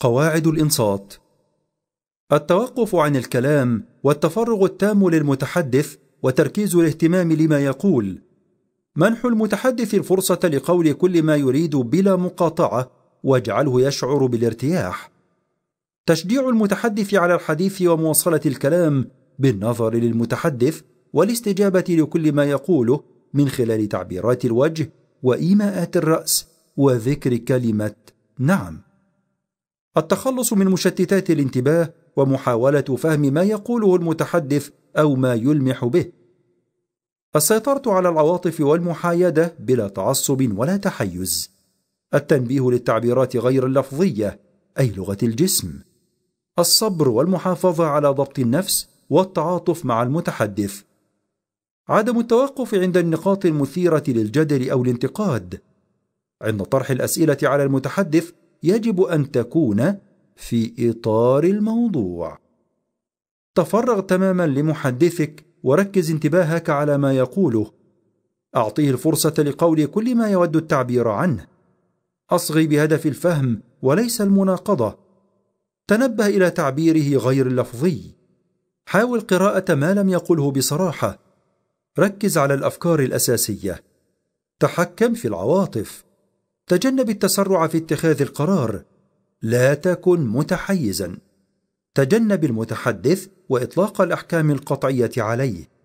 قواعد الانصات. التوقف عن الكلام والتفرغ التام للمتحدث وتركيز الاهتمام لما يقول. منح المتحدث الفرصة لقول كل ما يريد بلا مقاطعة واجعله يشعر بالارتياح. تشجيع المتحدث على الحديث ومواصلة الكلام بالنظر للمتحدث والاستجابة لكل ما يقوله من خلال تعبيرات الوجه وإيماءات الرأس وذكر كلمة نعم. التخلص من مشتتات الانتباه ومحاولة فهم ما يقوله المتحدث أو ما يلمح به. السيطرة على العواطف والمحايدة بلا تعصب ولا تحيز. التنبيه للتعبيرات غير اللفظية أي لغة الجسم. الصبر والمحافظة على ضبط النفس والتعاطف مع المتحدث. عدم التوقف عند النقاط المثيرة للجدل أو الانتقاد. عند طرح الأسئلة على المتحدث يجب أن تكون في إطار الموضوع. تفرغ تماما لمحدثك وركز انتباهك على ما يقوله. أعطيه الفرصة لقول كل ما يود التعبير عنه. أصغي بهدف الفهم وليس المناقضة. تنبه إلى تعبيره غير اللفظي. حاول قراءة ما لم يقله بصراحة. ركز على الأفكار الأساسية. تحكم في العواطف. تجنب التسرع في اتخاذ القرار. لا تكن متحيزا. تجنب المتحدث وإطلاق الأحكام القطعية عليه.